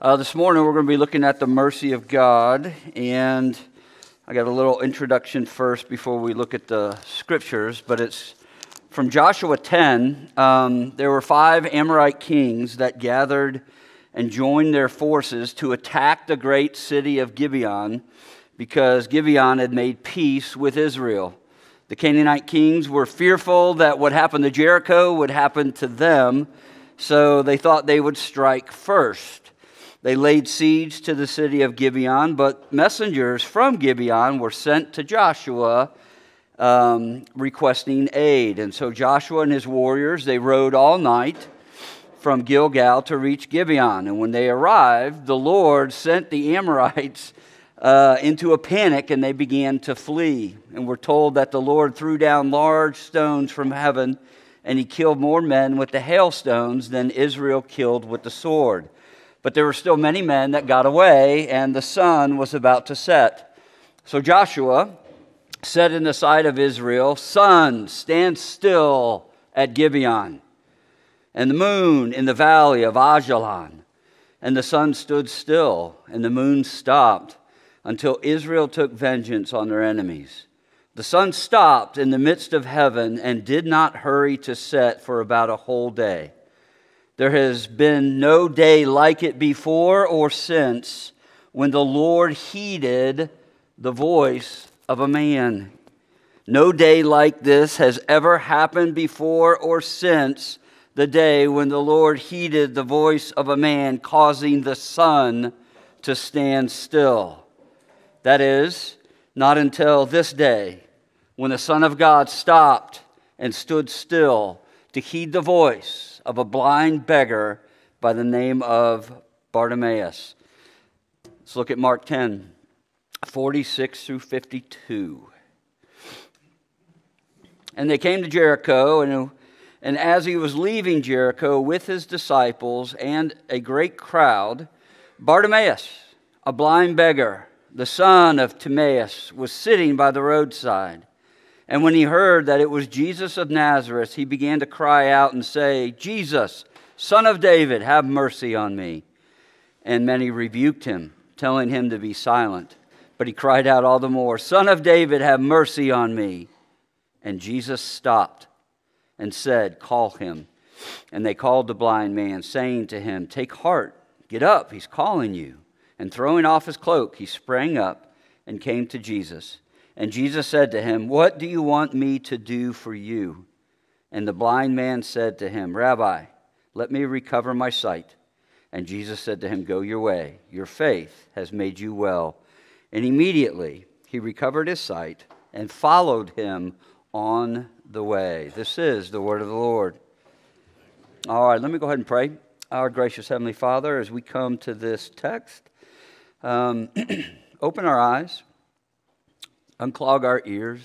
Uh, this morning we're going to be looking at the mercy of God, and I got a little introduction first before we look at the scriptures, but it's from Joshua 10. Um, there were five Amorite kings that gathered and joined their forces to attack the great city of Gibeon because Gibeon had made peace with Israel. The Canaanite kings were fearful that what happened to Jericho would happen to them, so they thought they would strike first. They laid siege to the city of Gibeon, but messengers from Gibeon were sent to Joshua um, requesting aid. And so Joshua and his warriors, they rode all night from Gilgal to reach Gibeon. And when they arrived, the Lord sent the Amorites uh, into a panic and they began to flee. And we're told that the Lord threw down large stones from heaven and he killed more men with the hailstones than Israel killed with the sword. But there were still many men that got away, and the sun was about to set. So Joshua said in the sight of Israel, Sun, stand still at Gibeon, and the moon in the valley of Ajalon. And the sun stood still, and the moon stopped until Israel took vengeance on their enemies. The sun stopped in the midst of heaven and did not hurry to set for about a whole day. There has been no day like it before or since when the Lord heeded the voice of a man. No day like this has ever happened before or since the day when the Lord heeded the voice of a man, causing the sun to stand still. That is, not until this day, when the Son of God stopped and stood still to heed the voice of a blind beggar by the name of Bartimaeus. Let's look at Mark 10, 46 through 52. And they came to Jericho, and, and as he was leaving Jericho with his disciples and a great crowd, Bartimaeus, a blind beggar, the son of Timaeus, was sitting by the roadside. And when he heard that it was Jesus of Nazareth, he began to cry out and say, Jesus, son of David, have mercy on me. And many rebuked him, telling him to be silent. But he cried out all the more, Son of David, have mercy on me. And Jesus stopped and said, Call him. And they called the blind man, saying to him, Take heart, get up, he's calling you. And throwing off his cloak, he sprang up and came to Jesus. And Jesus said to him, What do you want me to do for you? And the blind man said to him, Rabbi, let me recover my sight. And Jesus said to him, Go your way. Your faith has made you well. And immediately he recovered his sight and followed him on the way. This is the word of the Lord. All right, let me go ahead and pray. Our gracious Heavenly Father, as we come to this text, um, open our eyes unclog our ears,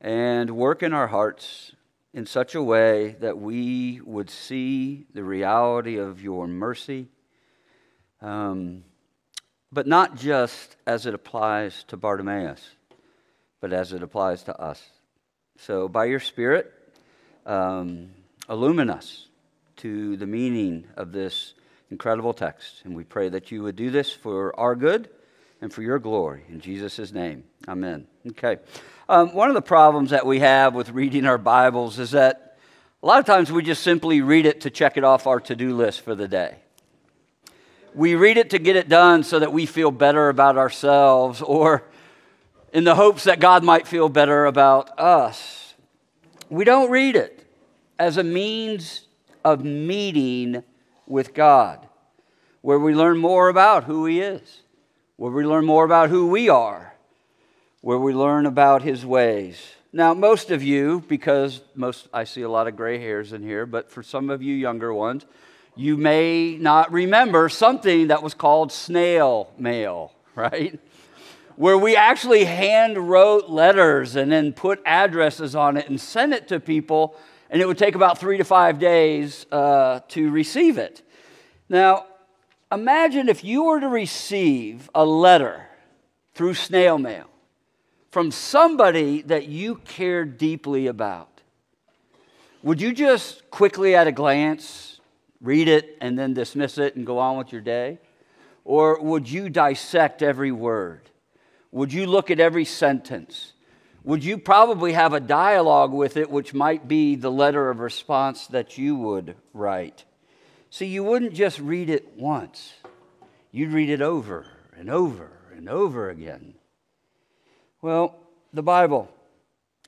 and work in our hearts in such a way that we would see the reality of your mercy, um, but not just as it applies to Bartimaeus, but as it applies to us. So, by your Spirit, um, illumine us to the meaning of this incredible text. And we pray that you would do this for our good and for your glory. In Jesus' name, amen. Okay. Um, one of the problems that we have with reading our Bibles is that a lot of times we just simply read it to check it off our to do list for the day. We read it to get it done so that we feel better about ourselves or in the hopes that God might feel better about us. We don't read it as a means of meeting with God, where we learn more about who He is where we learn more about who we are, where we learn about his ways. Now, most of you, because most I see a lot of gray hairs in here, but for some of you younger ones, you may not remember something that was called snail mail, right? Where we actually hand wrote letters and then put addresses on it and sent it to people, and it would take about three to five days uh, to receive it. Now, Imagine if you were to receive a letter through snail mail from somebody that you cared deeply about. Would you just quickly at a glance Read it and then dismiss it and go on with your day? Or would you dissect every word? Would you look at every sentence? Would you probably have a dialogue with it, which might be the letter of response that you would write? See, you wouldn't just read it once, you'd read it over and over and over again. Well, the Bible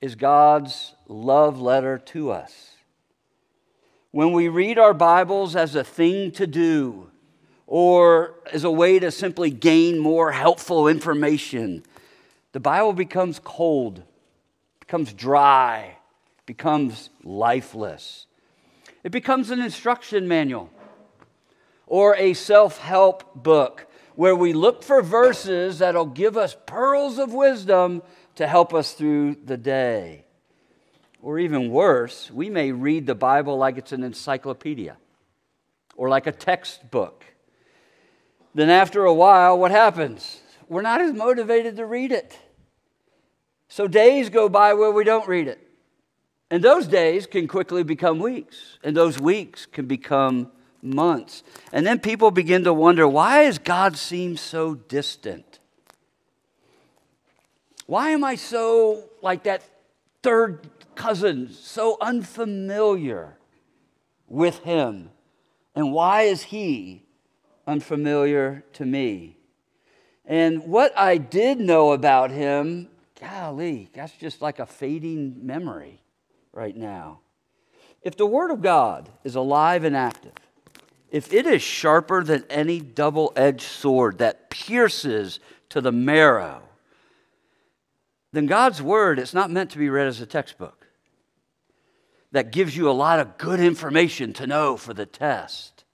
is God's love letter to us. When we read our Bibles as a thing to do or as a way to simply gain more helpful information, the Bible becomes cold, becomes dry, becomes lifeless. It becomes an instruction manual or a self help book where we look for verses that'll give us pearls of wisdom to help us through the day. Or even worse, we may read the Bible like it's an encyclopedia or like a textbook. Then, after a while, what happens? We're not as motivated to read it. So, days go by where we don't read it. And those days can quickly become weeks, and those weeks can become months. And then people begin to wonder why does God seem so distant? Why am I so like that third cousin, so unfamiliar with him? And why is he unfamiliar to me? And what I did know about him, golly, that's just like a fading memory right now. If the Word of God is alive and active, if it is sharper than any double edged sword that pierces to the marrow, then God's Word is not meant to be read as a textbook that gives you a lot of good information to know for the test.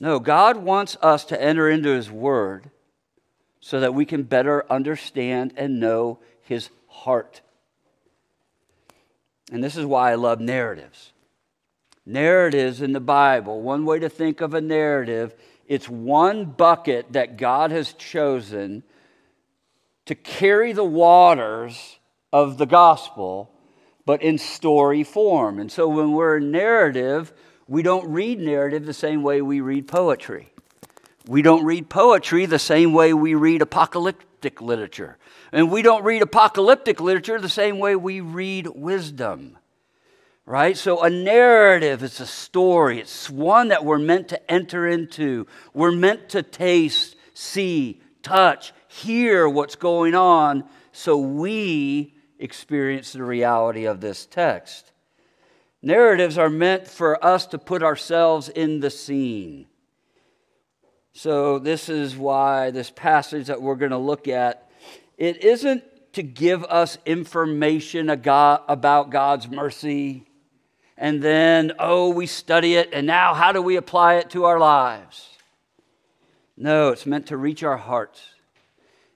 No, God wants us to enter into His Word so that we can better understand and know His heart. And this is why I love narratives. Narratives in the Bible, one way to think of a narrative, it's one bucket that God has chosen to carry the waters of the gospel, but in story form. And so when we're narrative, we don't read narrative the same way we read poetry. We don't read poetry the same way we read apocalyptic literature. And we don't read apocalyptic literature the same way we read wisdom right? So a narrative is a story. It's one that we're meant to enter into. We're meant to taste, see, touch, hear what's going on so we experience the reality of this text. Narratives are meant for us to put ourselves in the scene. So this is why this passage that we're going to look at it isn't to give us information about God's mercy and then, oh, we study it, and now how do we apply it to our lives? No, it's meant to reach our hearts.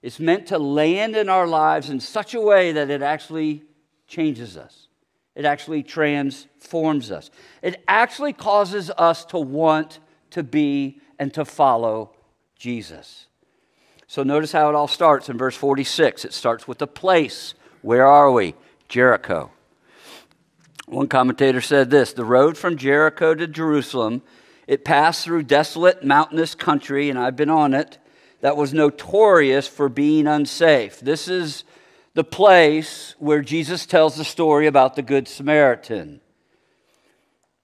It's meant to land in our lives in such a way that it actually changes us. It actually transforms us. It actually causes us to want to be and to follow Jesus. So notice how it all starts in verse 46. It starts with the place. Where are we? Jericho. One commentator said this The road from Jericho to Jerusalem, it passed through desolate mountainous country, and I've been on it, that was notorious for being unsafe. This is the place where Jesus tells the story about the Good Samaritan.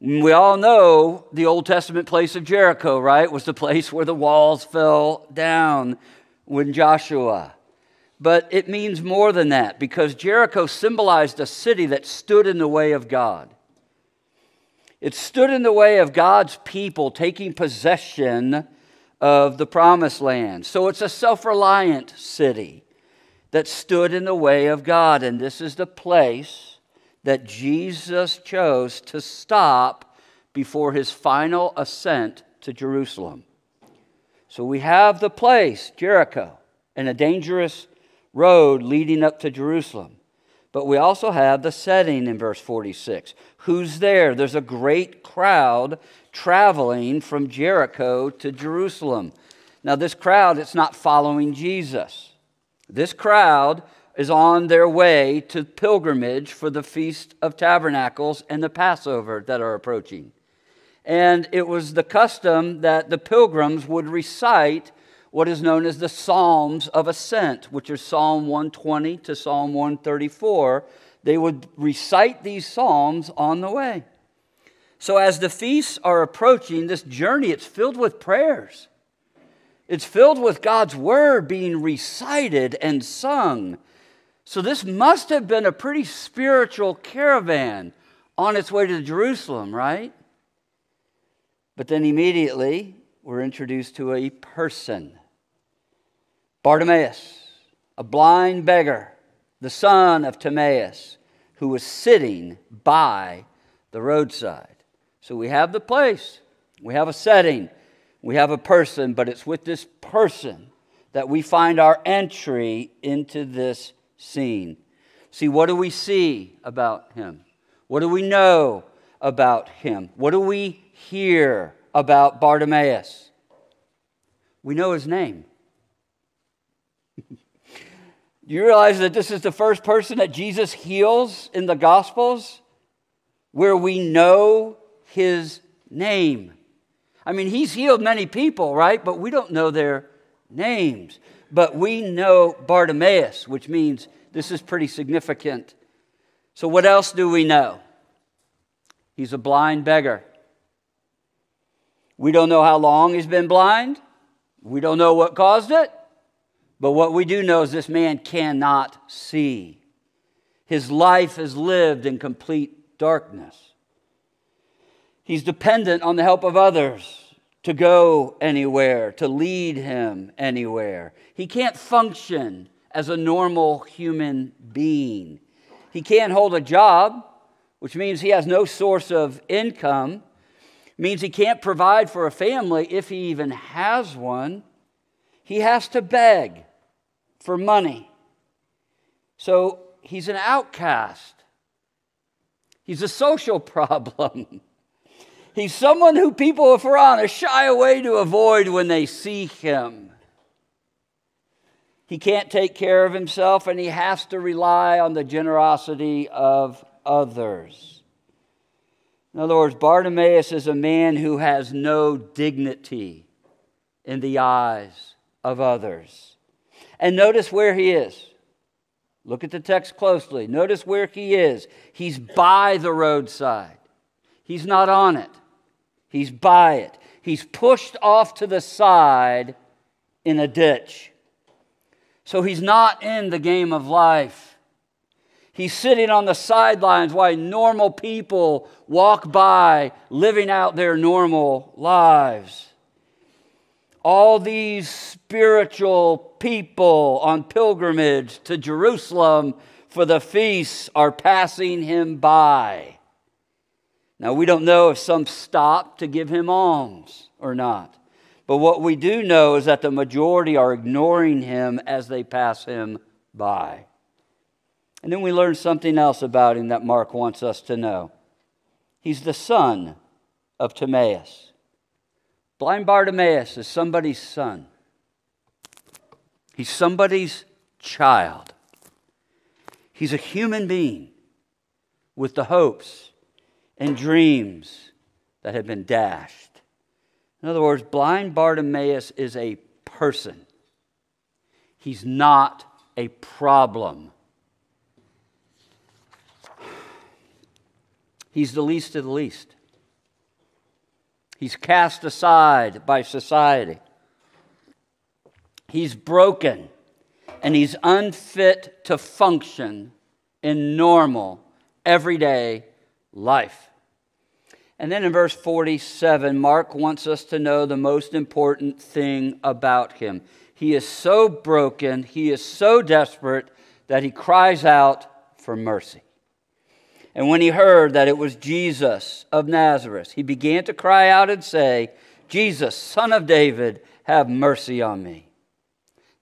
We all know the Old Testament place of Jericho, right? Was the place where the walls fell down when Joshua but it means more than that because Jericho symbolized a city that stood in the way of God. It stood in the way of God's people taking possession of the promised land. So it's a self reliant city that stood in the way of God. And this is the place that Jesus chose to stop before his final ascent to Jerusalem. So we have the place, Jericho, and a dangerous road leading up to Jerusalem. But we also have the setting in verse 46. Who's there? There's a great crowd traveling from Jericho to Jerusalem. Now, this crowd, it's not following Jesus. This crowd is on their way to pilgrimage for the Feast of Tabernacles and the Passover that are approaching. And it was the custom that the pilgrims would recite what is known as the Psalms of Ascent, which are Psalm 120 to Psalm 134. They would recite these Psalms on the way. So, as the feasts are approaching, this journey, it's filled with prayers. It's filled with God's word being recited and sung. So, this must have been a pretty spiritual caravan on its way to Jerusalem, right? But then immediately we're introduced to a person Bartimaeus, a blind beggar, the son of Timaeus, who was sitting by the roadside. So we have the place, we have a setting, we have a person, but it's with this person that we find our entry into this scene. See, what do we see about him? What do we know about him? What do we hear about Bartimaeus? We know his name. Do you realize that this is the first person that Jesus heals in the Gospels where we know his name? I mean, he's healed many people, right? But we don't know their names. But we know Bartimaeus, which means this is pretty significant. So, what else do we know? He's a blind beggar. We don't know how long he's been blind. We don't know what caused it. But what we do know is this man cannot see. His life is lived in complete darkness. He's dependent on the help of others to go anywhere, to lead him anywhere. He can't function as a normal human being. He can't hold a job, which means he has no source of income, means he can't provide for a family if he even has one. He has to beg for money. So he's an outcast. He's a social problem. He's someone who people, if we're honest, shy away to avoid when they see him. He can't take care of himself and he has to rely on the generosity of others. In other words, Bartimaeus is a man who has no dignity in the eyes of others. And notice where he is. Look at the text closely. Notice where he is. He's by the roadside, he's not on it, he's by it. He's pushed off to the side in a ditch. So he's not in the game of life. He's sitting on the sidelines while normal people walk by, living out their normal lives all these spiritual people on pilgrimage to Jerusalem for the feasts are passing him by. Now, we don't know if some stop to give him alms or not. But what we do know is that the majority are ignoring him as they pass him by. And then we learn something else about him that Mark wants us to know. He's the son of Timaeus. Blind Bartimaeus is somebody's son, he's somebody's child. He's a human being with the hopes and dreams that have been dashed. In other words, blind Bartimaeus is a person, he's not a problem. He's the least of the least. He's cast aside by society. He's broken and he's unfit to function in normal, everyday life. And then in verse 47, Mark wants us to know the most important thing about him. He is so broken, he is so desperate that he cries out for mercy. And when he heard that it was Jesus of Nazareth, he began to cry out and say, Jesus, son of David, have mercy on me.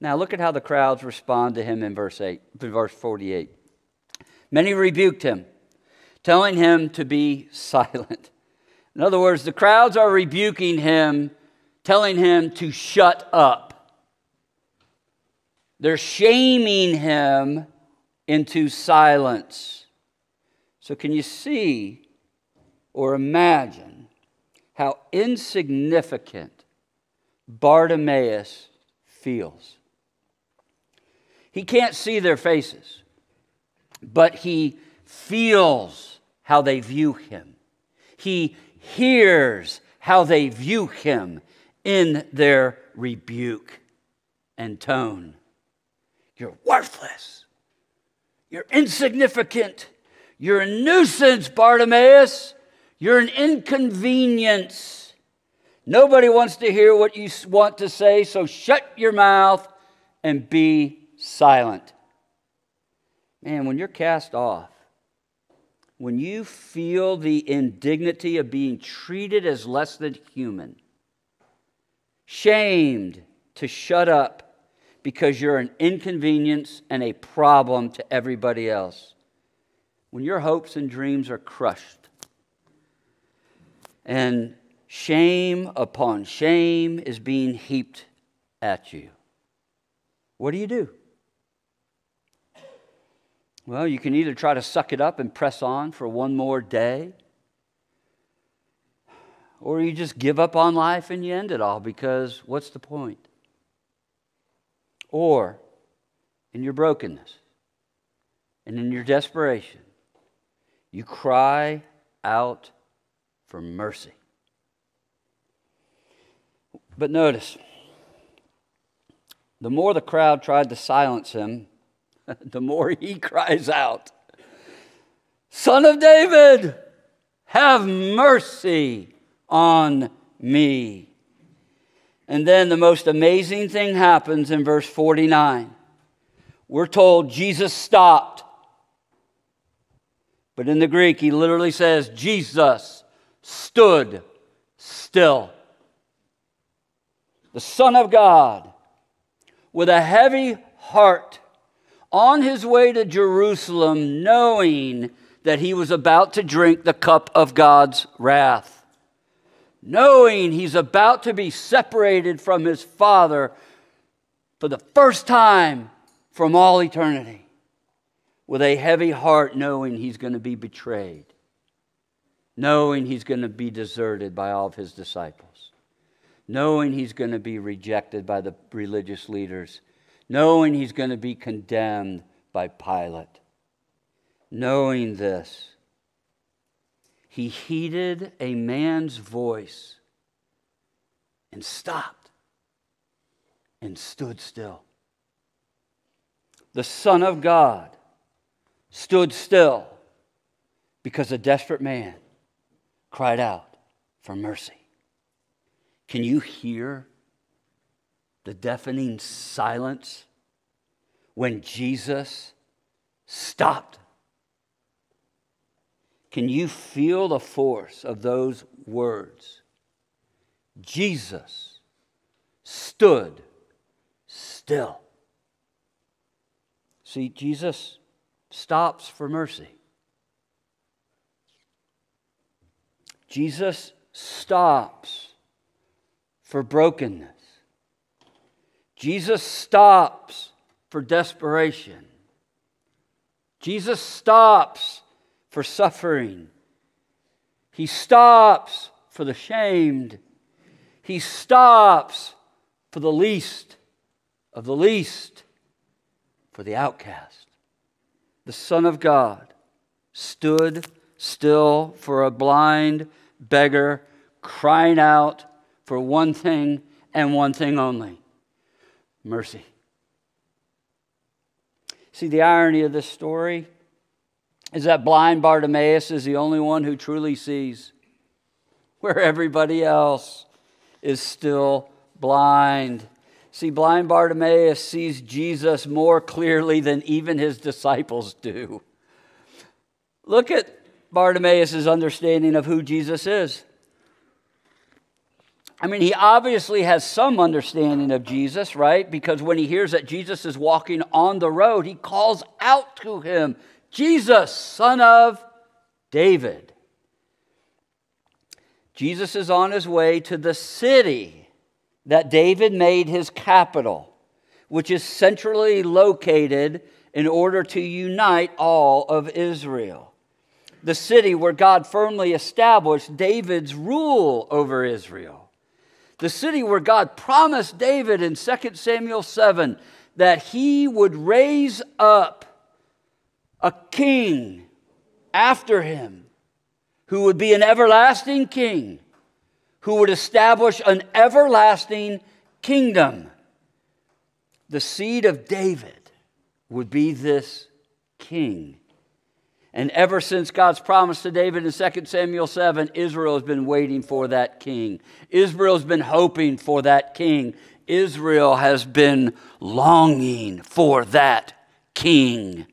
Now look at how the crowds respond to him in verse 8, verse 48. Many rebuked him, telling him to be silent. In other words, the crowds are rebuking him, telling him to shut up. They're shaming him into silence. So, can you see or imagine how insignificant Bartimaeus feels. He can't see their faces, but he feels how they view him. He hears how they view him in their rebuke and tone. You're worthless. You're insignificant. You're a nuisance, Bartimaeus. You're an inconvenience. Nobody wants to hear what you want to say, so shut your mouth and be silent. Man, when you're cast off, when you feel the indignity of being treated as less than human, shamed to shut up because you're an inconvenience and a problem to everybody else, when your hopes and dreams are crushed, and shame upon shame is being heaped at you, what do you do? Well, you can either try to suck it up and press on for one more day, or you just give up on life and you end it all because what's the point? Or in your brokenness and in your desperation, you cry out for mercy. But notice, the more the crowd tried to silence him, the more he cries out, Son of David, have mercy on me. And then the most amazing thing happens in verse 49. We're told Jesus stopped. But in the Greek, he literally says, Jesus stood still. The Son of God, with a heavy heart, on his way to Jerusalem, knowing that he was about to drink the cup of God's wrath, knowing he's about to be separated from his Father for the first time from all eternity, with a heavy heart, knowing he's going to be betrayed, knowing he's going to be deserted by all of his disciples, knowing he's going to be rejected by the religious leaders knowing he's going to be condemned by Pilate. Knowing this, he heeded a man's voice and stopped and stood still. The Son of God stood still because a desperate man cried out for mercy. Can you hear the deafening silence when Jesus stopped? Can you feel the force of those words? Jesus stood still. See, Jesus stops for mercy. Jesus stops for brokenness. Jesus stops for desperation. Jesus stops for suffering. He stops for the shamed. He stops for the least of the least, for the outcast. The Son of God stood still for a blind beggar crying out for one thing and one thing only mercy. See, the irony of this story is that blind Bartimaeus is the only one who truly sees, where everybody else is still blind. See, blind Bartimaeus sees Jesus more clearly than even his disciples do. Look at Bartimaeus' understanding of who Jesus is. I mean, he obviously has some understanding of Jesus, right? Because when he hears that Jesus is walking on the road, he calls out to him, Jesus, son of David. Jesus is on his way to the city that David made his capital, which is centrally located in order to unite all of Israel. the city where God firmly established David's rule over Israel. The city where God promised David in 2 Samuel 7 that he would raise up a king after him who would be an everlasting king, who would establish an everlasting kingdom. The seed of David would be this king. And ever since God's promise to David in 2 Samuel 7, Israel has been waiting for that king. Israel's been hoping for that king. Israel has been longing for that king.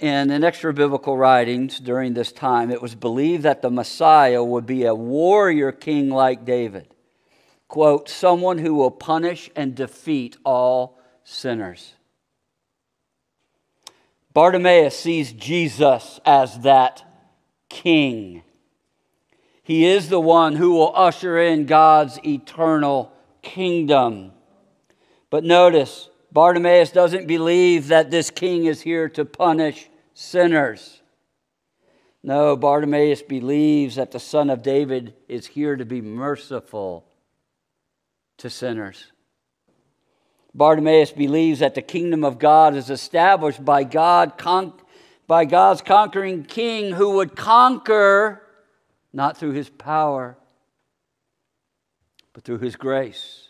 And in extra biblical writings during this time, it was believed that the Messiah would be a warrior king like David. Quote, someone who will punish and defeat all sinners. Bartimaeus sees Jesus as that king. He is the one who will usher in God's eternal kingdom. But notice, Bartimaeus doesn't believe that this king is here to punish sinners. No, Bartimaeus believes that the Son of David is here to be merciful to sinners. Bartimaeus believes that the kingdom of God is established by God con- by God's conquering king who would conquer not through his power but through his grace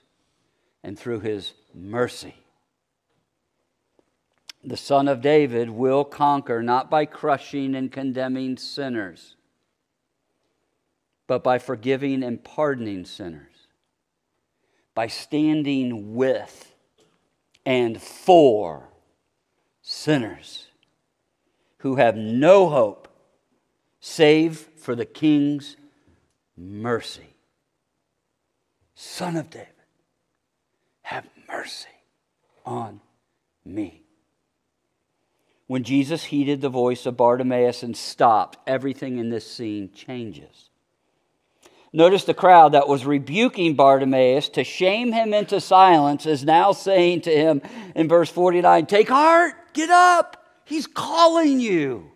and through his mercy. The son of David will conquer not by crushing and condemning sinners but by forgiving and pardoning sinners by standing with and for sinners who have no hope save for the king's mercy. Son of David, have mercy on me. When Jesus heeded the voice of Bartimaeus and stopped, everything in this scene changes. Notice the crowd that was rebuking Bartimaeus to shame him into silence is now saying to him in verse 49 Take heart, get up, he's calling you.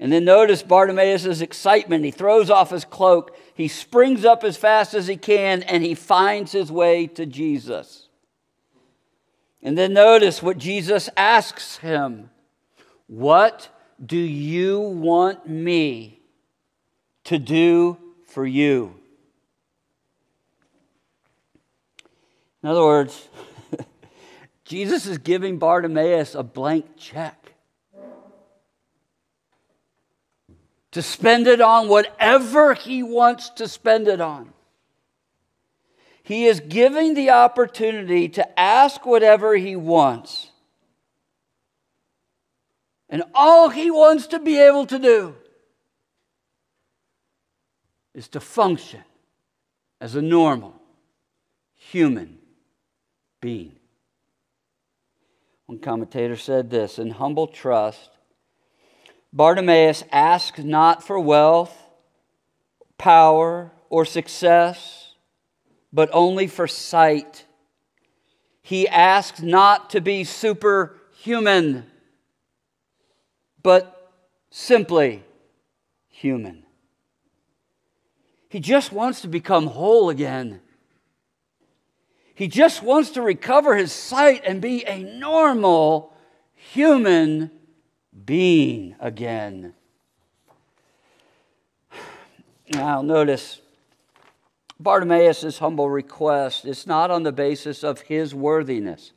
And then notice Bartimaeus' excitement. He throws off his cloak, he springs up as fast as he can, and he finds his way to Jesus. And then notice what Jesus asks him What do you want me to do for you. In other words, Jesus is giving Bartimaeus a blank check to spend it on whatever he wants to spend it on. He is giving the opportunity to ask whatever he wants. And all he wants to be able to do is to function as a normal human being. One commentator said this in humble trust, Bartimaeus asked not for wealth, power, or success, but only for sight. He asked not to be superhuman, but simply human. He just wants to become whole again. He just wants to recover his sight and be a normal human being again. Now, notice Bartimaeus' humble request is not on the basis of his worthiness,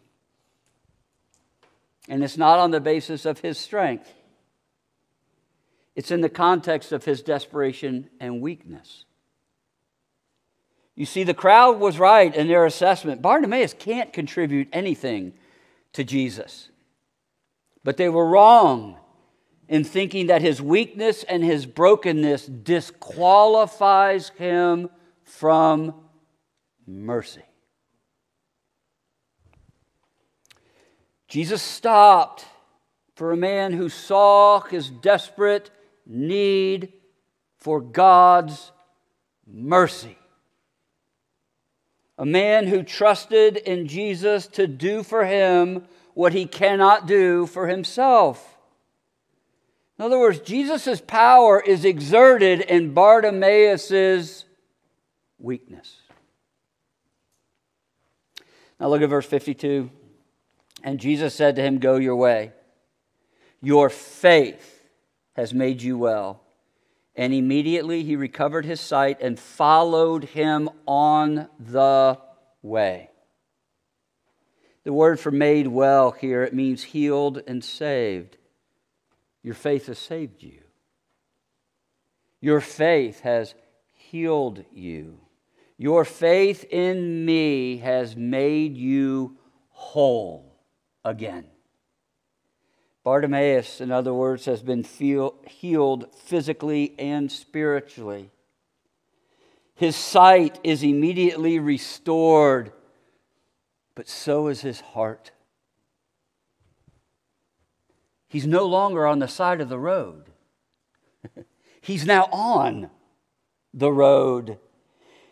and it's not on the basis of his strength. It's in the context of his desperation and weakness. You see, the crowd was right in their assessment. Bartimaeus can't contribute anything to Jesus. But they were wrong in thinking that his weakness and his brokenness disqualifies him from mercy. Jesus stopped for a man who saw his desperate need for God's mercy a man who trusted in Jesus to do for him what he cannot do for himself. In other words, Jesus' power is exerted in Bartimaeus' weakness. Now look at verse 52. And Jesus said to him, Go your way. Your faith has made you well. And immediately he recovered his sight and followed him on the way. The word for made well here, it means healed and saved. Your faith has saved you. Your faith has healed you. Your faith in me has made you whole again. Bartimaeus, in other words, has been feel, healed physically and spiritually. His sight is immediately restored, but so is his heart. He's no longer on the side of the road, he's now on the road.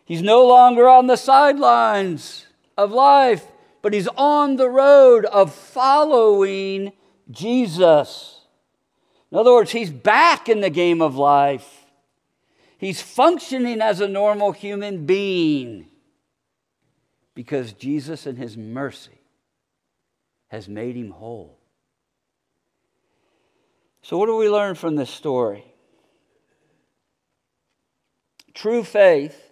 He's no longer on the sidelines of life, but he's on the road of following Jesus. In other words, he's back in the game of life. He's functioning as a normal human being because Jesus, in his mercy, has made him whole. So, what do we learn from this story? True faith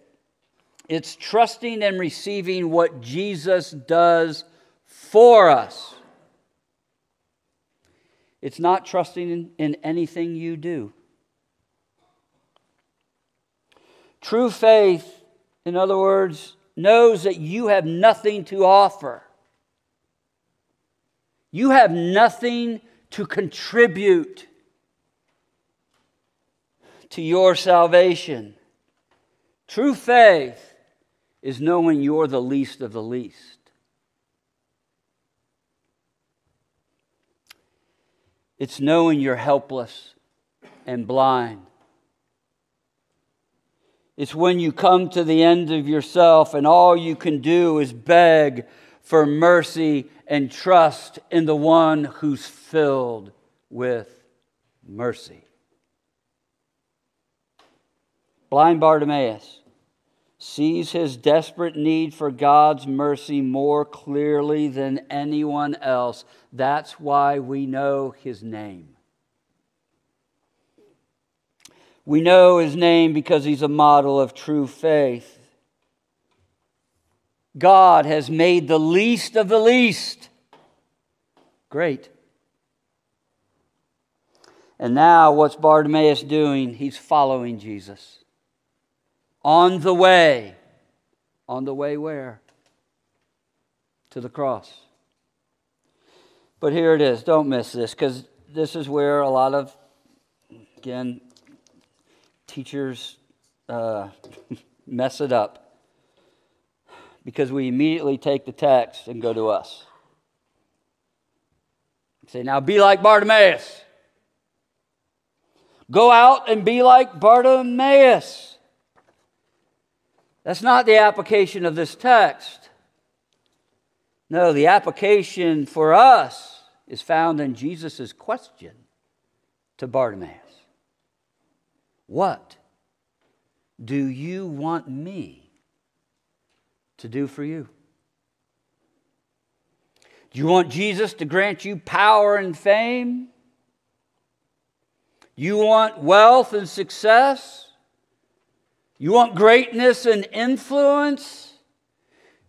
it's trusting and receiving what Jesus does for us. It's not trusting in, in, anything you do. True faith, in other words, knows that you have nothing to offer. You have nothing to contribute to your salvation. True faith is knowing you're the least of the least. It's knowing you're helpless and blind. It's when you come to the end of yourself and all you can do is beg for mercy and trust in the one who's filled with mercy. Blind Bartimaeus sees his desperate need for God's mercy more clearly than anyone else. That's why we know his name. We know his name because he's a model of true faith. God has made the least of the least great. And now, what's Bartimaeus doing? He's following Jesus. On the way. On the way where? To the cross. But here it is. Don't miss this because this is where a lot of, again, teachers uh, mess it up because we immediately take the text and go to us. Say, now be like Bartimaeus. Go out and be like Bartimaeus. That's not the application of this text. No, the application for us is found in Jesus' question to Bartimaeus What do you want me to do for you? Do you want Jesus to grant you power and fame? You want wealth and success? You want greatness and influence?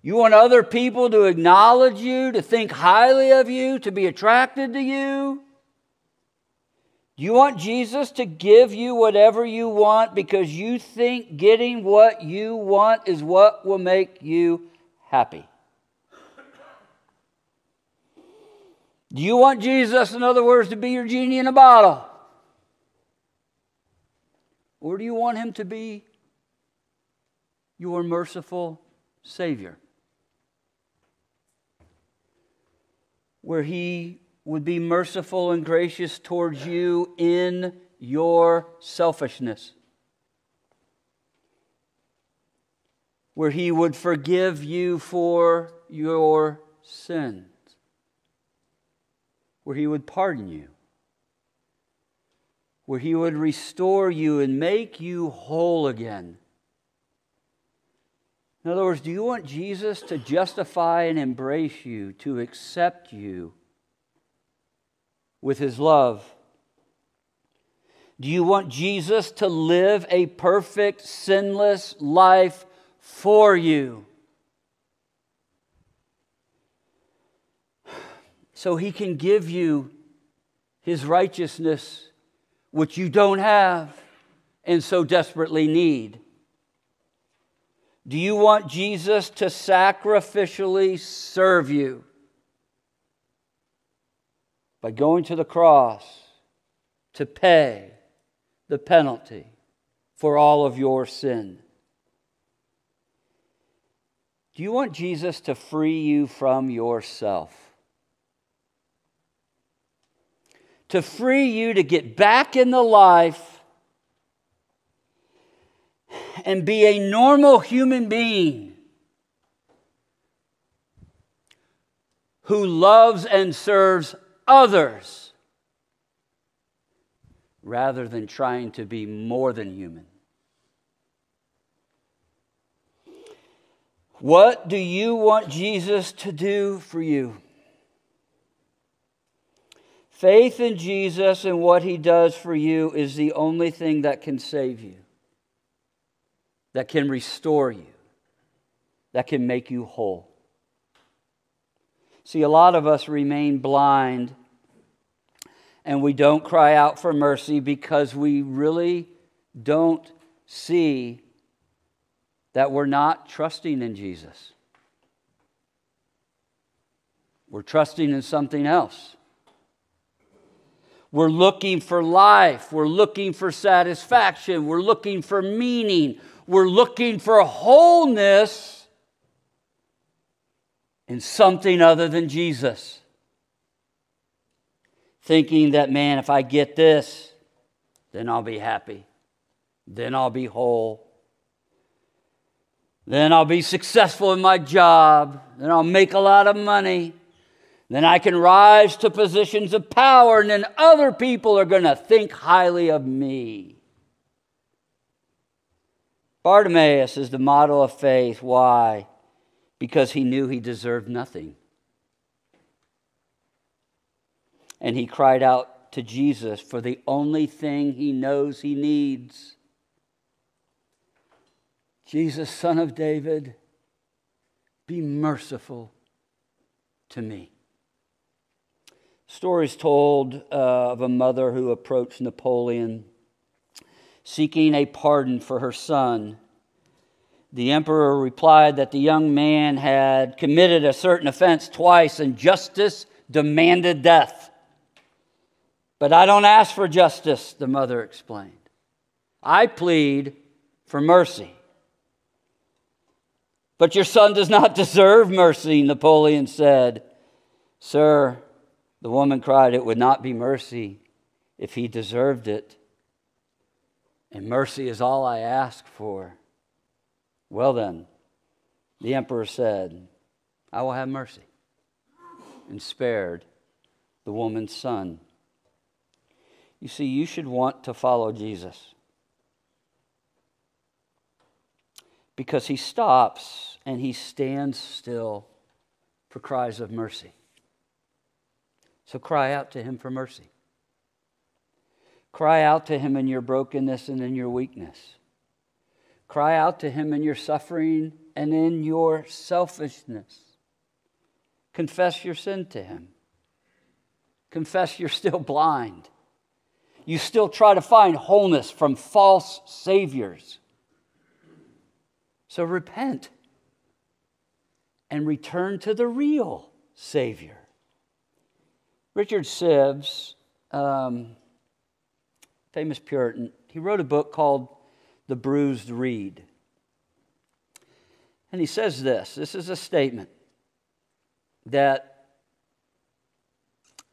You want other people to acknowledge you, to think highly of you, to be attracted to you? You want Jesus to give you whatever you want because you think getting what you want is what will make you happy. Do you want Jesus, in other words, to be your genie in a bottle? Or do you want him to be your merciful Savior. Where He would be merciful and gracious towards you in your selfishness. Where He would forgive you for your sins. Where He would pardon you. where He would restore you and make you whole again. In other words, do you want Jesus to justify and embrace you, to accept you with His love? Do you want Jesus to live a perfect, sinless life for you? So he can give you his righteousness, which you don't have and so desperately need. Do you want Jesus to sacrificially serve you by going to the cross to pay the penalty for all of your sin? Do you want Jesus to free you from yourself? To free you to get back in the life and be a normal human being who loves and serves others rather than trying to be more than human. What do you want Jesus to do for you? Faith in Jesus and what he does for you is the only thing that can save you, that can restore you, that can make you whole. See, a lot of us remain blind and we don't cry out for mercy because we really don't see that we're not trusting in Jesus. We're trusting in something else. We're looking for life. We're looking for satisfaction. We're looking for meaning. We're looking for wholeness in something other than Jesus thinking that, man, if I get this, then I'll be happy. Then I'll be whole. Then I'll be successful in my job. Then I'll make a lot of money. Then I can rise to positions of power, and then other people are going to think highly of me. Bartimaeus is the model of faith. Why? Because he knew he deserved nothing. and he cried out to Jesus for the only thing he knows he needs. Jesus, son of David, be merciful to me. Stories told uh, of a mother who approached Napoleon seeking a pardon for her son. The emperor replied that the young man had committed a certain offense twice and justice demanded death. But I don't ask for justice, the mother explained. I plead for mercy. But your son does not deserve mercy, Napoleon said. Sir, the woman cried, it would not be mercy if he deserved it. And mercy is all I ask for. Well, then, the emperor said, I will have mercy, and spared the woman's son. You see, you should want to follow Jesus. Because he stops and he stands still for cries of mercy. So cry out to him for mercy. Cry out to him in your brokenness and in your weakness. Cry out to him in your suffering and in your selfishness. Confess your sin to him. Confess you're still blind you still try to find wholeness from false saviors. So repent and return to the real Savior. Richard Sibbes, um, famous Puritan, he wrote a book called The Bruised Reed. And he says this this is a statement that,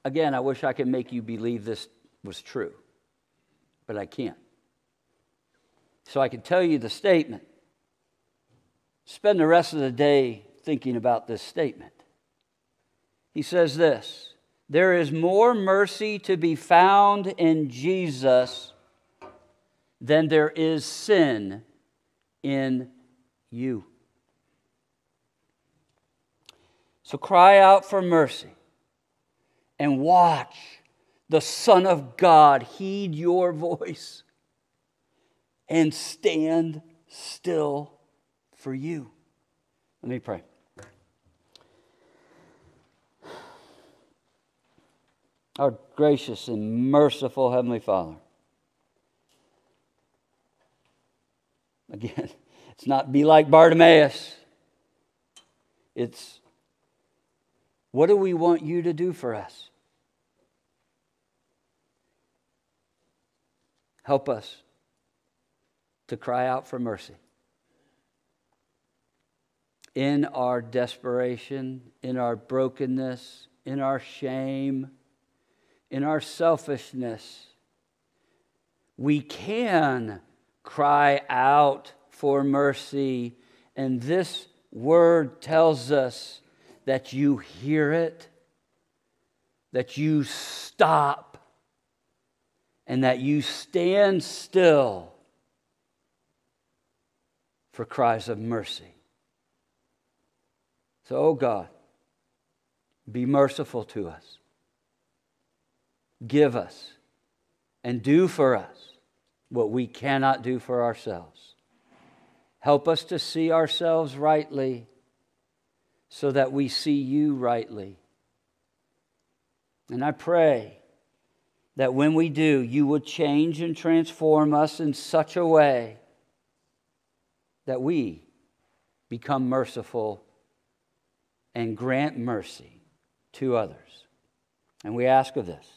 again, I wish I could make you believe this was true, but I can't. So I can tell you the statement. Spend the rest of the day thinking about this statement. He says this There is more mercy to be found in Jesus than there is sin in you. So cry out for mercy and watch the Son of God heed your voice and stand still for you. Let me pray. Our gracious and merciful Heavenly Father. Again, it's not be like Bartimaeus. It's what do we want you to do for us? Help us to cry out for mercy. In our desperation, in our brokenness, in our shame, in our selfishness, we can cry out for mercy. And this word tells us that you hear it, that you stop, and that you stand still for cries of mercy. So, oh God, be merciful to us. Give us and do for us what we cannot do for ourselves. Help us to see ourselves rightly so that we see you rightly. And I pray that when we do, you would change and transform us in such a way that we become merciful and grant mercy to others. And we ask of this